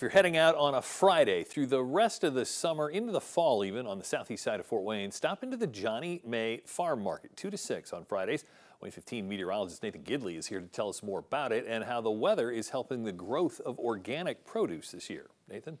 If you're heading out on a Friday through the rest of the summer into the fall even on the southeast side of Fort Wayne, stop into the Johnnie Mae Farm Market 2 to 6 on Fridays. WANE 15 meteorologist Nathan Gidley is here to tell us more about it and how the weather is helping the growth of organic produce this year. Nathan?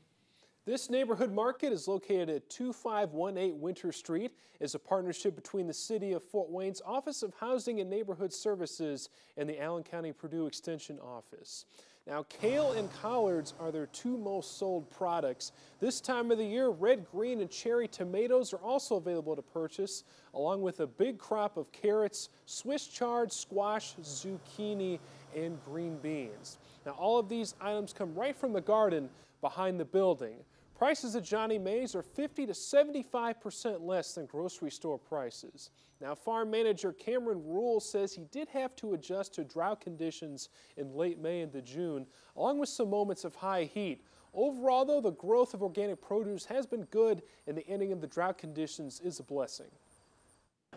This neighborhood market is located at 2518 Winter Street. is a partnership between the City of Fort Wayne's Office of Housing and Neighborhood Services and the Allen County Purdue Extension Office. Now, kale and collards are their two most sold products. This time of the year, red, green, and cherry tomatoes are also available to purchase, along with a big crop of carrots, Swiss chard, squash, zucchini, and green beans. Now, all of these items come right from the garden behind the building. Prices at Johnnie Mae's are 50 to 75% less than grocery store prices. Now, farm manager Cameron Rule says he did have to adjust to drought conditions in late May into June, along with some moments of high heat. Overall, though, the growth of organic produce has been good, and the ending of the drought conditions is a blessing.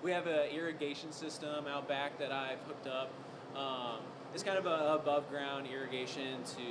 We have an irrigation system out back that I've hooked up. Um, it's kind of a above ground irrigation to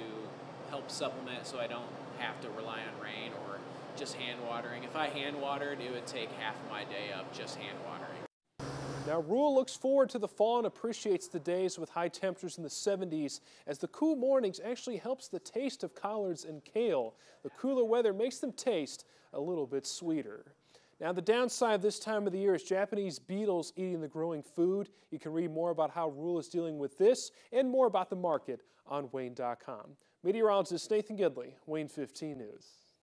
help supplement so I don't have to rely on rain or just hand watering. If I hand watered, it would take half my day up just hand watering. Now, Rule looks forward to the fall and appreciates the days with high temperatures in the 70s as the cool mornings actually helps the taste of collards and kale. The cooler weather makes them taste a little bit sweeter. Now, the downside this time of the year is Japanese beetles eating the growing food. You can read more about how Rule is dealing with this and more about the market on WANE.com. Meteorologist Nathan Gidley, WANE 15 News.